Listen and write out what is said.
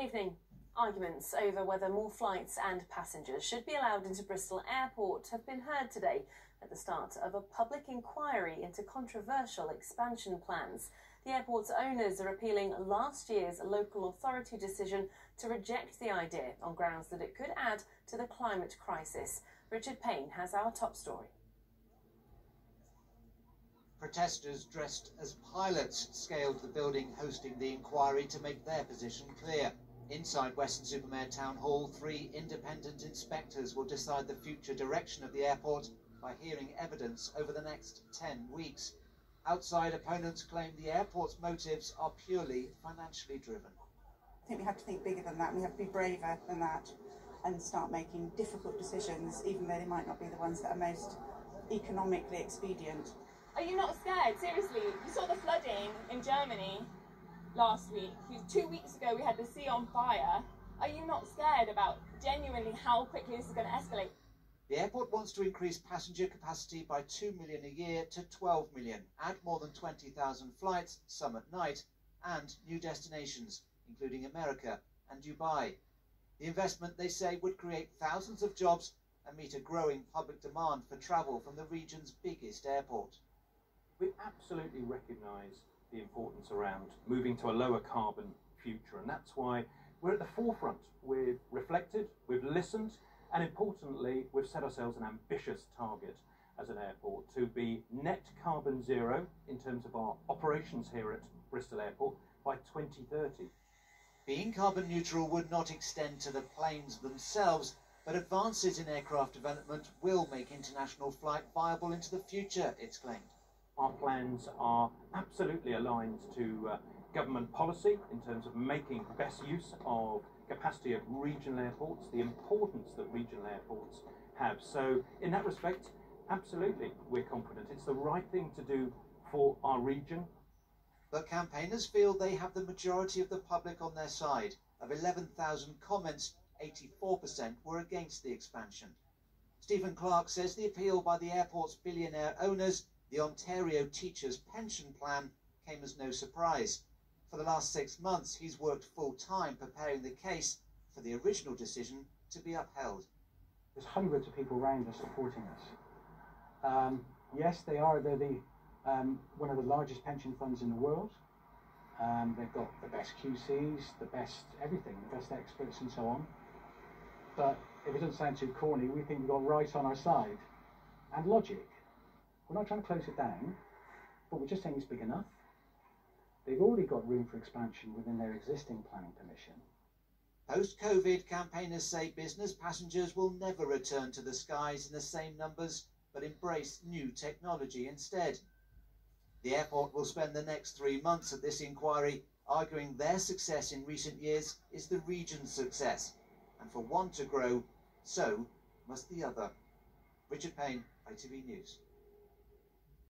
evening. Arguments over whether more flights and passengers should be allowed into Bristol Airport have been heard today at the start of a public inquiry into controversial expansion plans. The airport's owners are appealing last year's local authority decision to reject the idea on grounds that it could add to the climate crisis. Richard Payne has our top story. Protesters dressed as pilots scaled the building hosting the inquiry to make their position clear. Inside Weston-super-Mare Town Hall, three independent inspectors will decide the future direction of the airport by hearing evidence over the next 10 weeks. Outside opponents claim the airport's motives are purely financially driven. I think we have to think bigger than that. We have to be braver than that and start making difficult decisions, even though they might not be the ones that are most economically expedient. Are you not scared? Seriously, you saw the flooding in Germany last week. Two weeks ago, we had the sea on fire. Are you not scared about genuinely how quickly this is going to escalate? The airport wants to increase passenger capacity by 2 million a year to 12 million, add more than 20,000 flights, some at night, and new destinations, including America and Dubai. The investment, they say, would create thousands of jobs and meet a growing public demand for travel from the region's biggest airport. We absolutely recognise the importance around moving to a lower carbon future. And that's why we're at the forefront. We've reflected, we've listened, and importantly, we've set ourselves an ambitious target as an airport to be net carbon zero in terms of our operations here at Bristol Airport by 2030. Being carbon neutral would not extend to the planes themselves, but advances in aircraft development will make international flight viable into the future, it's claimed. Our plans are absolutely aligned to uh, government policy in terms of making best use of capacity of regional airports, the importance that regional airports have. So in that respect, absolutely, we're confident. It's the right thing to do for our region. But campaigners feel they have the majority of the public on their side. Of 11,000 comments, 84% were against the expansion. Stephen Clark says the appeal by the airport's billionaire owners the Ontario Teachers Pension Plan came as no surprise. For the last six months, he's worked full time preparing the case for the original decision to be upheld. There's hundreds of people around us supporting us. Um, yes, they are. They're the um, one of the largest pension funds in the world. Um, they've got the best QCs, the best everything, the best experts, and so on. But if it doesn't sound too corny, we think we've got right on our side and logic. We're not trying to close it down, but we're just saying it's big enough. They've already got room for expansion within their existing planning permission. Post-COVID, campaigners say business passengers will never return to the skies in the same numbers, but embrace new technology instead. The airport will spend the next three months at this inquiry arguing their success in recent years is the region's success. And for one to grow, so must the other. Richard Payne, ITV News.